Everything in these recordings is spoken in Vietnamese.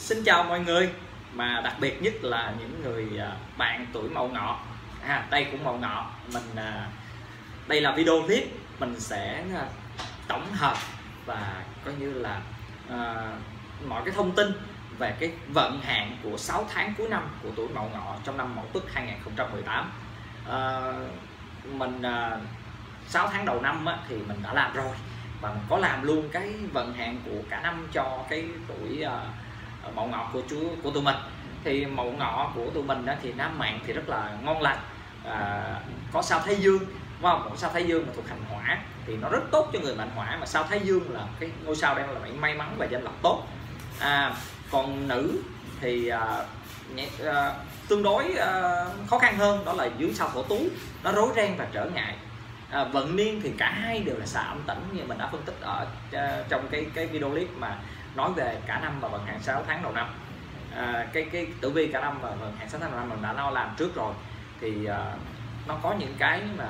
Xin chào mọi người. Mà đặc biệt nhất là những người à, bạn tuổi mậu ngọ. À, đây cũng mậu ngọ. Mình à, đây là video clip. Mình sẽ à, tổng hợp và coi như là à, mọi cái thông tin về cái vận hạn của 6 tháng cuối năm của tuổi mậu ngọ trong năm mậu tuất 2018 à, mình à, 6 tháng đầu năm á, thì mình đã làm rồi. Và mình có làm luôn cái vận hạn của cả năm cho cái tuổi uh, Ờ, mậu ngọ của chú của tụi mình. Thì mậu ngọ của tụi mình đó thì nam mạng thì rất là ngon lành. À, có sao thái dương đúng không? Sao thái dương mà thuộc hành hỏa thì nó rất tốt cho người mệnh hỏa mà sao thái dương là cái ngôi sao đang là may mắn và danh lộc tốt. À, còn nữ thì à, à, tương đối à, khó khăn hơn đó là dưới sao thổ tú nó rối ren và trở ngại. À, vận niên thì cả hai đều là xà âm tĩnh như mình đã phân tích ở à, trong cái cái video clip mà nói về cả năm và vận hạn 6 tháng đầu năm à, cái cái tử vi cả năm và vận hạn 6 tháng đầu năm mình đã lo làm trước rồi. Thì uh, nó có những cái mà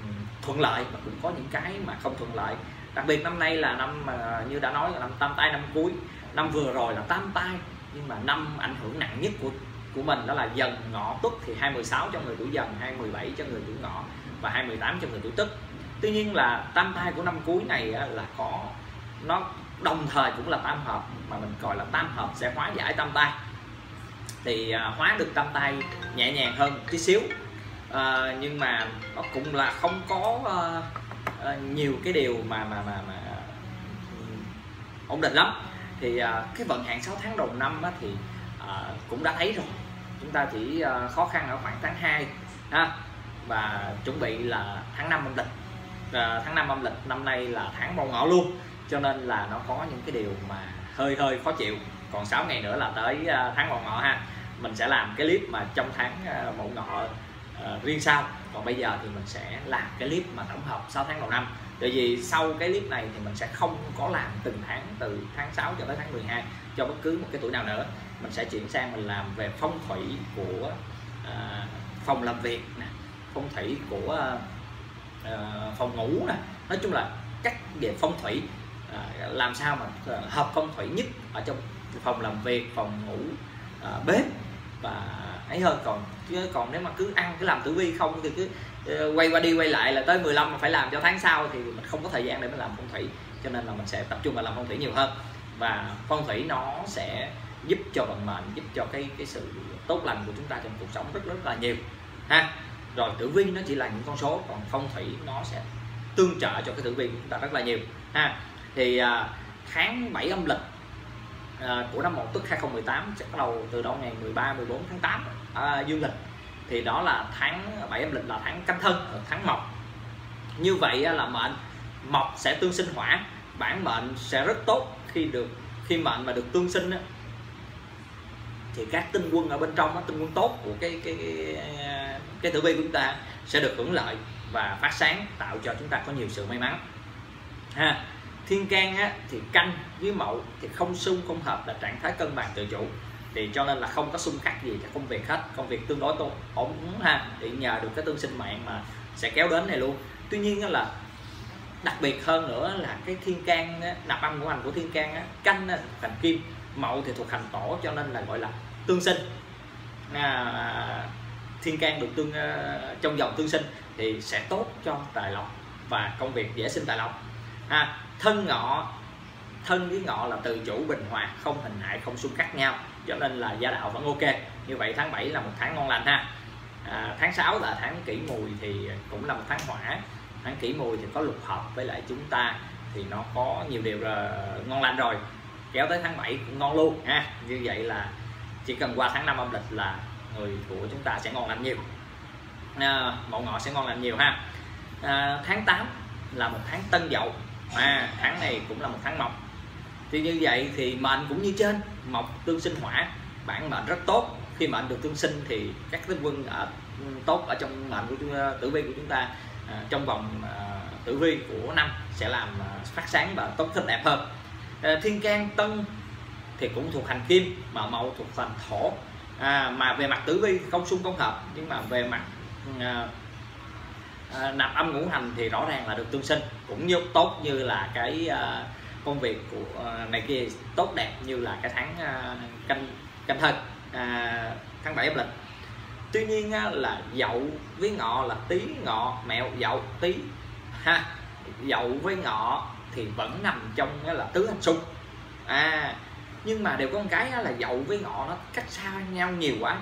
ừ, thuận lợi và cũng có những cái mà không thuận lợi. Đặc biệt năm nay là năm mà như đã nói là năm tam tai năm cuối. Năm vừa rồi là tam tai nhưng mà năm ảnh hưởng nặng nhất của của mình đó là dần ngọ tuất thì 216 cho người tuổi dần 217 cho người tuổi ngọ và 218 cho người tuổi Tức tuy nhiên là tam thai của năm cuối này là có nó đồng thời cũng là tam hợp mà mình gọi là tam hợp sẽ hóa giải tam tai thì à, hóa được tam tai nhẹ nhàng hơn tí xíu. À, nhưng mà nó cũng là không có uh, nhiều cái điều mà mà mà, mà ổn định lắm. Thì uh, cái vận hạn 6 tháng đầu năm á, thì uh, cũng đã thấy rồi. Chúng ta chỉ uh, khó khăn ở khoảng tháng 2 ha và chuẩn bị là tháng 5 âm lịch. À, tháng 5 âm lịch năm nay là tháng mậu ngọ luôn cho nên là nó có những cái điều mà hơi hơi khó chịu. Còn 6 ngày nữa là tới à, tháng mậu ngọ ha. Mình sẽ làm cái clip mà trong tháng một mậu ngọ uh, riêng sau. Còn bây giờ thì mình sẽ làm cái clip mà tổng hợp 6 tháng đầu năm. Tại vì sau cái clip này thì mình sẽ không có làm từng tháng từ tháng 6 cho tới tháng 12 cho bất cứ một cái tuổi nào nữa. Mình sẽ chuyển sang mình làm về phong thủy của uh, phòng làm việc nè phong thủy của uh, phòng ngủ nè. Nói chung là cách về phong thủy À, làm sao mà à, hợp phong thủy nhất ở trong phòng làm việc, phòng ngủ à, bếp và ấy hơn. Còn chứ, còn nếu mà cứ ăn, cứ làm tử vi không thì cứ ờ, quay qua đi quay lại là tới 15 mà phải làm cho tháng sau thì mình không có thời gian để mình làm phong thủy. Cho nên là mình sẽ tập trung vào làm phong thủy nhiều hơn. Và phong thủy nó sẽ giúp cho vận mệnh, giúp cho cái cái sự tốt lành của chúng ta trong cuộc sống rất rất là nhiều, ha. Rồi tử vi nó chỉ là những con số, còn phong thủy nó sẽ tương trợ cho cái tử vi của chúng ta rất là nhiều, ha thì à, tháng 7 âm lịch à, của năm Mậu Tuất 2018 sẽ bắt đầu từ đâu ngày 13 14 tháng 8 à, dương lịch. Thì đó là tháng 7 âm lịch là tháng canh thân ờ, tháng mộc. Như vậy à, là mệnh mộc sẽ tương sinh hỏa bản mệnh sẽ rất tốt khi được khi mệnh mà được tương sinh thì các tinh quân ở bên trong tinh quân tốt của cái cái, cái cái tử vi của chúng ta sẽ được hưởng lợi và phát sáng tạo cho chúng ta có nhiều sự may mắn. Ha thiên can á, thì canh với mậu thì không xung không hợp là trạng thái cân bằng tự chủ. Thì cho nên là không có xung khắc gì cho công việc hết. Công việc tương đối tốt ổn ha thì nhờ được cái tương sinh mạng mà sẽ kéo đến này luôn. Tuy nhiên là đặc biệt hơn nữa là cái thiên can á, nạp âm của hành của thiên can á, canh á, thành kim mậu thì thuộc hành tổ cho nên là gọi là tương sinh. À, thiên can được tương à, trong dòng tương sinh thì sẽ tốt cho tài lộc và công việc dễ sinh tài lộc. Ha thân ngọ thân với ngọ là từ chủ bình hòa không hình hại không xung khắc nhau. Cho nên là gia đạo vẫn ok. Như vậy tháng 7 là một tháng ngon lành ha. À, tháng 6 là tháng kỷ mùi thì cũng là một tháng hỏa. Tháng kỷ mùi thì có lục hợp với lại chúng ta thì nó có nhiều điều là ngon lành rồi. Kéo tới tháng 7 cũng ngon luôn ha. Như vậy là chỉ cần qua tháng 5 âm lịch là người của chúng ta sẽ ngon lành nhiều. À, mậu ngọ sẽ ngon lành nhiều ha. À, tháng 8 là một tháng tân dậu à, tháng này cũng là một tháng mộc. Thì như vậy thì mệnh cũng như trên mộc tương sinh hỏa. Bản mệnh rất tốt. Khi mệnh được tương sinh thì các tinh quân ở ừ, tốt ở trong mệnh của chúng, ờ, tử vi của chúng ta à, trong vòng à, tử vi của năm sẽ làm à, phát sáng và tốt thích đẹp hơn. À, thiên can tân thì cũng thuộc hành kim mà màu thuộc hành thổ. À, mà về mặt tử vi không xung không hợp nhưng mà về mặt à, À, nạp âm ngũ hành thì rõ ràng là được tương sinh, cũng như tốt như là cái à, công việc của à, này kia, tốt đẹp như là cái tháng canh canh thân tháng 7 âm lịch. Tuy nhiên là dậu với ngọ là tí ngọ, mẹo dậu tí ha, dậu với ngọ thì vẫn nằm trong là tứ hành xung. À nhưng mà đều có một cái là dậu với ngọ nó cách xa nhau nhiều quá,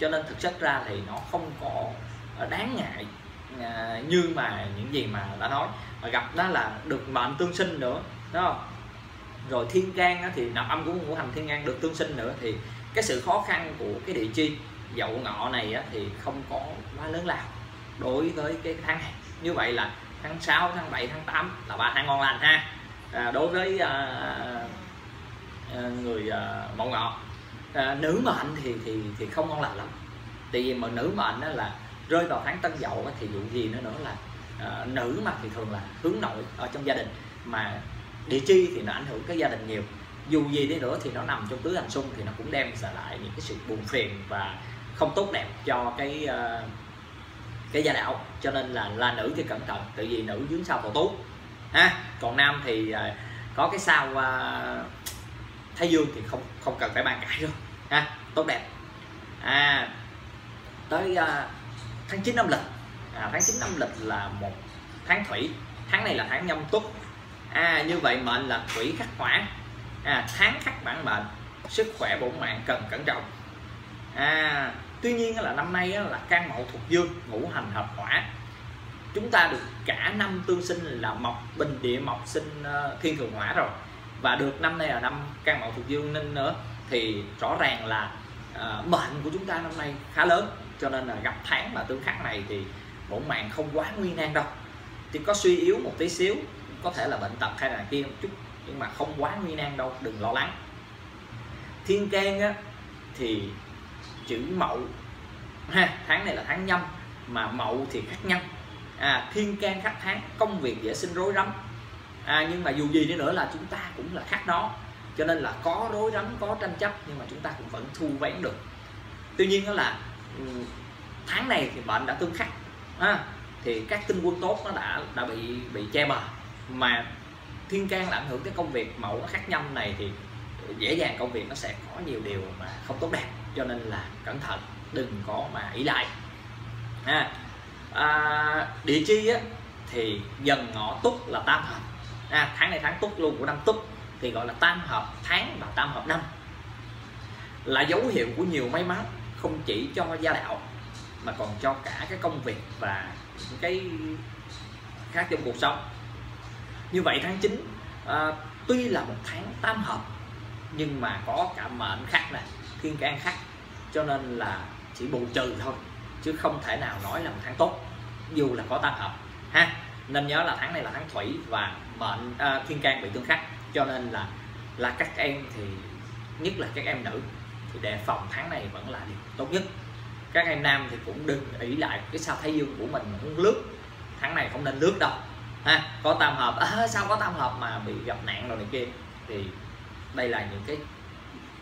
cho nên thực chất ra thì nó không có đáng ngại à, như mà những gì mà đã nói. Mà gặp đó là được mệnh tương sinh nữa đúng không? Rồi thiên can thì nạp âm của ngũ hành thiên can được tương sinh nữa thì cái sự khó khăn của cái địa chi dậu ngọ này thì không có quá lớn lao đối với cái tháng này. Như vậy là tháng 6 tháng 7 tháng 8 là ba tháng ngon lành ha. À, đối với à, à, người à, mậu ngọ à, nữ mệnh thì thì thì không ngon lành lắm. Tại vì mà nữ mệnh đó là rơi vào tháng tân dậu thì dụ gì nữa nữa là à, nữ mà thì thường là hướng nội ở trong gia đình mà địa chi thì nó ảnh hưởng cái gia đình nhiều. Dù gì đi nữa thì nó nằm trong tứ hành xung thì nó cũng đem trở lại những cái sự buồn phiền và không tốt đẹp cho cái uh, cái gia đạo. Cho nên là là nữ thì cẩn thận tự vì nữ dưới sao thổ tú ha. Còn nam thì uh, có cái sao uh, thái dương thì không không cần phải bàn cãi đâu ha. Tốt đẹp. À tới uh, tháng 9 âm lịch. À, tháng 9 âm lịch là một tháng thủy. Tháng này là tháng nhâm tuất. À như vậy mệnh là thủy khắc hỏa à, tháng khắc bản mệnh sức khỏe bổn mạng cần cẩn trọng. À tuy nhiên là năm nay là can mậu thuộc dương ngũ hành hợp hỏa. Chúng ta được cả năm tương sinh là mộc bình địa mộc sinh ờ, thiên thường hỏa rồi. Và được năm nay là năm can mậu thuộc dương nên nữa thì rõ ràng là uh, mệnh của chúng ta năm nay khá lớn cho nên là gặp tháng mà tương khắc này thì bổn mạng không quá nguy nan đâu. Thì có suy yếu một tí xíu có thể là bệnh tật hay là kia một chút nhưng mà không quá nguy nan đâu đừng lo lắng. Thiên can á, thì chữ mậu ha tháng này là tháng nhâm mà mậu thì khắc nhâm, à, thiên can khắc tháng công việc dễ sinh rối rắm. À, nhưng mà dù gì đi nữa là chúng ta cũng là khắc nó. Cho nên là có rối rắm có tranh chấp nhưng mà chúng ta cũng vẫn thu vén được. Tuy nhiên đó là tháng này thì bệnh đã tương khắc à, thì các tinh quân tốt nó đã đã bị bị che bờ. Mà thiên can là ảnh hưởng tới công việc mẫu nó khác nhâm này thì dễ dàng công việc nó sẽ có nhiều điều mà không tốt đẹp. Cho nên là cẩn thận đừng có mà ý lại à, à, địa chi á, thì dần ngọ túc là tam hợp à, tháng này tháng túc luôn của năm túc thì gọi là tam hợp tháng và tam hợp năm. Là dấu hiệu của nhiều may mắn không chỉ cho gia đạo mà còn cho cả cái công việc và những cái khác trong cuộc sống. Như vậy tháng 9 à, tuy là một tháng tam hợp nhưng mà có cả mệnh khắc này thiên can khắc cho nên là chỉ bù trừ thôi chứ không thể nào nói là một tháng tốt dù là có tam hợp ha. Nên nhớ là tháng này là tháng thủy và mệnh à, thiên can bị tương khắc cho nên là là các em thì nhất là các em nữ thì đề phòng tháng này vẫn là điều tốt nhất. Các em nam thì cũng đừng ỷ lại cái sao thái dương của mình muốn lướt. Tháng này không nên lướt đâu. Ha có tam hợp. À, sao có tam hợp mà bị gặp nạn rồi này kia. Thì đây là những cái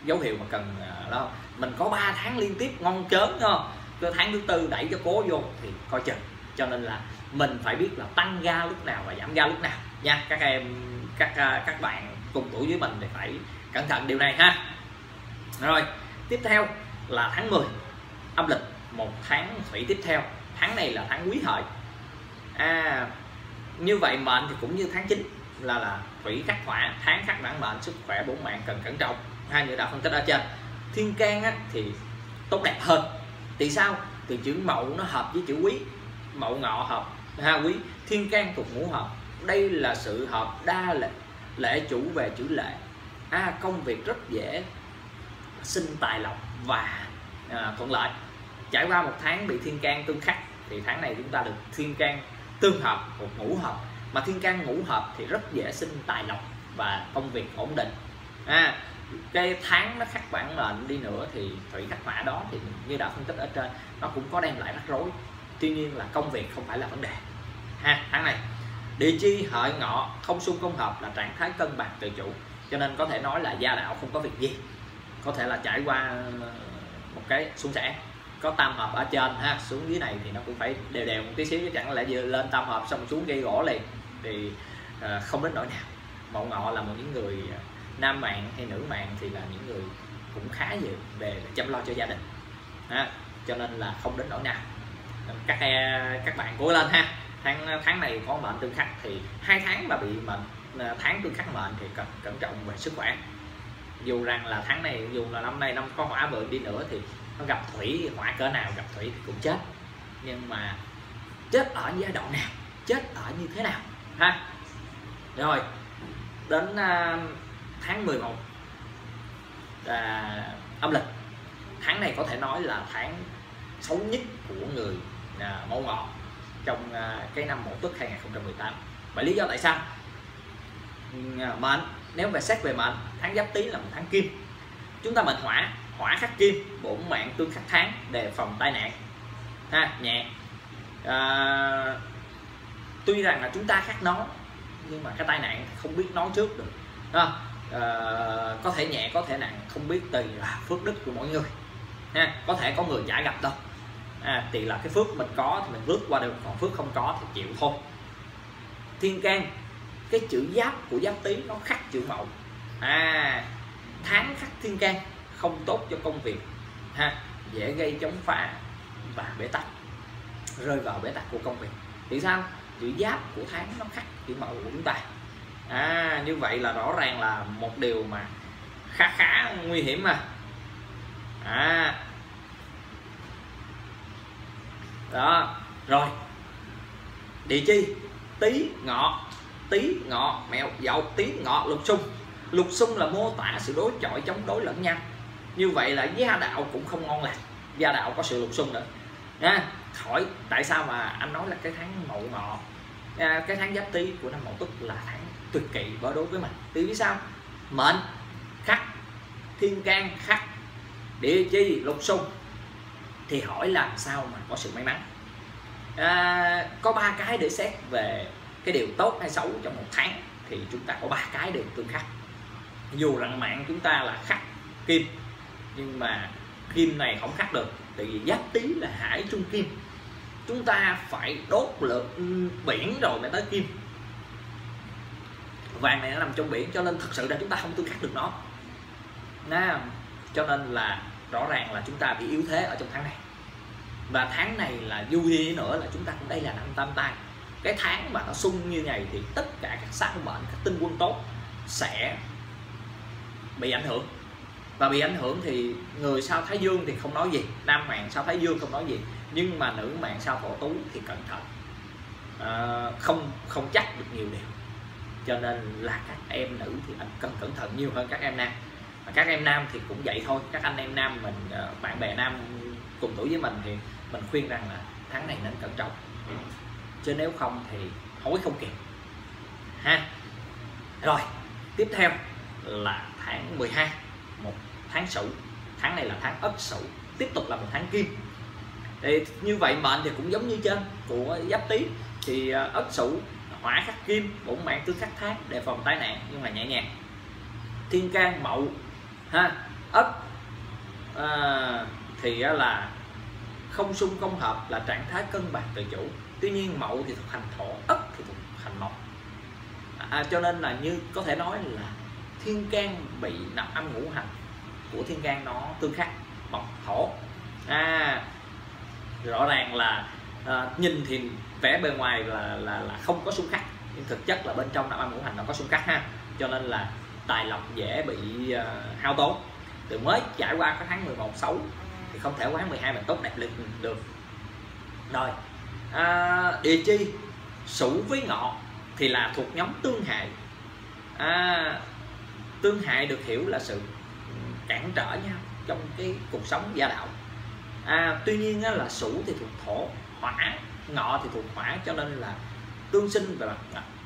dấu hiệu mà cần à, đó mình có 3 tháng liên tiếp ngon chớn không? Cái tháng thứ tư đẩy cho cố vô thì coi chừng. Cho nên là mình phải biết là tăng ga lúc nào và giảm ga lúc nào nha. Các em các à, các bạn cùng tuổi với mình thì phải cẩn thận điều này ha. Rồi tiếp theo là tháng 10 âm lịch một tháng thủy tiếp theo. Tháng này là tháng quý hợi. À như vậy mệnh thì cũng như tháng 9 là là thủy khắc hỏa tháng khắc bản mệnh sức khỏe bổn mạng cần cẩn trọng. Hai như đã phân tích ở trên. Thiên can á, thì tốt đẹp hơn. Tại sao? Thì chữ mậu nó hợp với chữ quý. Mậu ngọ hợp ha quý. Thiên can thuộc ngũ hợp. Đây là sự hợp đa lệ lệ chủ về chữ lệ. À, công việc rất dễ sinh tài lộc và à, thuận lợi. Trải qua một tháng bị thiên can tương khắc thì tháng này chúng ta được thiên can tương hợp một ngũ hợp. Mà thiên can ngũ hợp thì rất dễ sinh tài lộc và công việc ổn định. À, cái tháng nó khắc bản mệnh đi nữa thì thủy khắc hỏa đó thì như đã phân tích ở trên nó cũng có đem lại rắc rối. Tuy nhiên là công việc không phải là vấn đề. Ha tháng này địa chi hợi ngọ không xung không hợp là trạng thái cân bằng tự chủ. Cho nên có thể nói là gia đạo không có việc gì có thể là trải qua một cái xung sẻ. Có tam hợp ở trên ha xuống dưới này thì nó cũng phải đều đều một tí xíu chứ chẳng lẽ vừa lên tam hợp xong xuống gây gỗ liền. Thì uh, không đến nỗi nào. Mậu ngọ là một những người ờ, nam mạng hay nữ mạng thì là những người cũng khá nhiều về chăm lo cho gia đình. Ha cho nên là không đến nỗi nào. Các ờ, các bạn cố lên ha. Tháng tháng này có mệnh tương khắc thì hai tháng mà bị mệnh tháng tương khắc mệnh thì cần cẩn trọng về sức khỏe dù rằng là tháng này dù là năm nay năm có hỏa vượng đi nữa thì nó gặp thủy hỏa cỡ nào gặp thủy thì cũng chết. Nhưng mà chết ở giai đoạn nào chết ở như thế nào ha? Rồi đến uh, tháng 11 à, âm lịch. Tháng này có thể nói là tháng xấu nhất của người à, mẫu ngọ trong à, cái năm mậu tuất 2018 bởi lý do tại sao? Ừ, à, mệnh nếu mà xét về mệnh tháng giáp tý là một tháng kim. Chúng ta mệnh hỏa hỏa khắc kim bổn mạng tương khắc tháng đề phòng tai nạn. Ha nhẹ. À, tuy rằng là chúng ta khắc nó nhưng mà cái tai nạn không biết nói trước được. Ha. à, có thể nhẹ có thể nặng không biết tùy là phước đức của mỗi người. Ha có thể có người chả gặp đâu. À, thì là cái phước mình có thì mình vượt qua được còn phước không có thì chịu thôi. Thiên can cái chữ giáp của giáp tý nó khắc chữ mậu à tháng khắc thiên can, không tốt cho công việc. Ha, dễ gây chống phá và bế tắc, rơi vào bế tắc của công việc. Thì sao? Chữ giáp của tháng nó khắc chữ mậu của chúng ta. À như vậy là rõ ràng là một điều mà khá khá nguy hiểm mà à. Đó, rồi. Địa chi? Tý, ngọ tí ngọ mẹo dậu tí ngọ lục xung lục xung là mô tả sự đối chọi chống đối lẫn nhau. Như vậy là gia đạo cũng không ngon lành. Gia đạo có sự lục xung nữa. À, Nha hỏi tại sao mà anh nói là cái tháng mậu ngọ? À, cái tháng giáp tý của năm mậu tuất là tháng tuyệt kỵ bởi đối với mình. Vì vì sao? Mệnh khắc thiên can khắc địa chi lục xung thì hỏi làm sao mà có sự may mắn? À, có ba cái để xét về cái điều tốt hay xấu trong một tháng thì chúng ta có ba cái đều tương khắc. Dù rằng mạng chúng ta là khắc kim, nhưng mà kim này không khắc được, tại vì giáp tý là hải trung kim. Chúng ta phải đốt lượng biển rồi mới tới kim. Vàng này nó nằm trong biển cho nên thật sự là chúng ta không tương khắc được nó. Nha. cho nên là rõ ràng là chúng ta bị yếu thế ở trong tháng này. Và tháng này là vui nữa là chúng ta cũng đây là năm tam tai cái tháng mà nó sung như này thì tất cả các sắc mệnh các tinh quân tốt sẽ bị ảnh hưởng. Và bị ảnh hưởng thì người sao thái dương thì không nói gì nam mạng sao thái dương không nói gì nhưng mà nữ mạng sao thổ tú thì cẩn thận. À, không không chắc được nhiều điều. Cho nên là các em nữ thì anh cần cẩn thận nhiều hơn các em nam. Và các em nam thì cũng vậy thôi. Các anh em nam mình à, bạn bè nam cùng tuổi với mình thì mình khuyên rằng là tháng này nên cẩn trọng chứ nếu không thì hối không kịp. Ha. Rồi tiếp theo là tháng 12 một tháng sửu. Tháng này là tháng ất sửu tiếp tục là một tháng kim. Thì như vậy mệnh thì cũng giống như trên của giáp tý. Thì à, ất sửu hỏa khắc kim bổn mạng tương khắc tháng đề phòng tai nạn nhưng mà nhẹ nhàng. Thiên can mậu ha. Ất à, thì là không xung không hợp là trạng thái cân bằng tự chủ tuy nhiên mậu thì thuộc hành thổ ất thì thuộc hành mộc. À, cho nên là như có thể nói là thiên can bị nằm âm ngũ hành của thiên can nó tương khắc mộc thổ. À rõ ràng là à, nhìn thì vẻ bề ngoài là là là không có xung khắc nhưng thực chất là bên trong nằm âm ngũ hành nó có xung khắc ha. Cho nên là tài lộc dễ bị uh, hao tốn. Từ mới trải qua cái tháng 11 xấu thì không thể quá 12 mình tốt đẹp được được. Rồi à, địa chi? Sửu với ngọ thì là thuộc nhóm tương hại. À, tương hại được hiểu là sự cản trở nhau trong cái cuộc sống gia đạo. À, tuy nhiên á, là sửu thì thuộc thổ hỏa ngọ thì thuộc hỏa cho nên là tương sinh và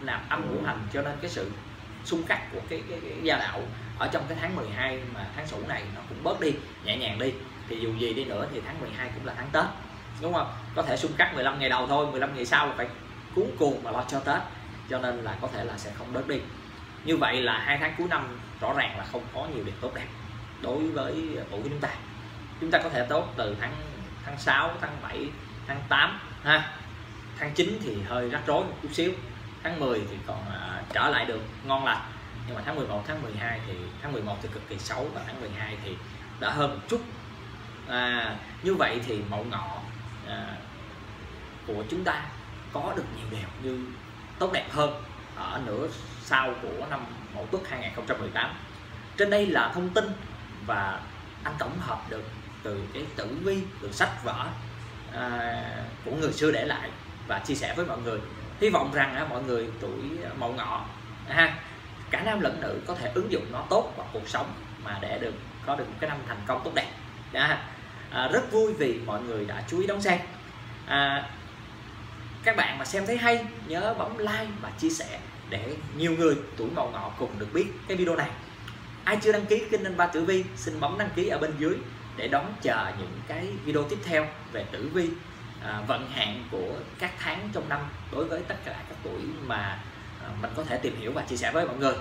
làm âm ngũ hành cho nên cái sự xung khắc của cái, cái, cái gia đạo ở trong cái tháng 12 mà tháng sửu này nó cũng bớt đi nhẹ nhàng đi. Thì dù gì đi nữa thì tháng 12 cũng là tháng Tết đúng không? Có thể xung cắt 15 ngày đầu thôi 15 ngày sau là phải cuốn cuồng mà lo cho Tết. Cho nên là có thể là sẽ không bớt đi. Như vậy là hai tháng cuối năm rõ ràng là không có nhiều điều tốt đẹp đối với tuổi của chúng ta. Chúng ta có thể tốt từ tháng tháng 6 tháng 7 tháng 8 ha. Tháng 9 thì hơi rắc rối một chút xíu. Tháng 10 thì còn uh, trở lại được ngon lành. Nhưng mà tháng 11 tháng 12 thì tháng 11 thì cực kỳ xấu và tháng 12 thì đã hơn một chút. À, như vậy thì mậu ngọ à, của chúng ta có được nhiều điều như tốt đẹp hơn ở nửa sau của năm Mậu Tuất 2018 trên đây là thông tin và anh tổng hợp được từ cái tử vi từ sách vở à, của người xưa để lại và chia sẻ với mọi người. Hy vọng rằng à, mọi người tuổi mậu ngọ ha cả nam lẫn nữ có thể ứng dụng nó tốt vào cuộc sống mà để được có được một cái năm thành công tốt đẹp. À, à, rất vui vì mọi người đã chú ý đón xem. À, các bạn mà xem thấy hay nhớ bấm like và chia sẻ để nhiều người tuổi mậu ngọ cùng được biết cái video này. Ai chưa đăng ký kênh anh ba tử vi xin bấm đăng ký ở bên dưới để đón chờ những cái video tiếp theo về tử vi à, vận hạn của các tháng trong năm đối với tất cả các tuổi mà à, mình có thể tìm hiểu và chia sẻ với mọi người.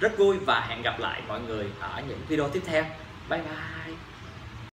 Rất vui và hẹn gặp lại mọi người ở những video tiếp theo. Bye bye.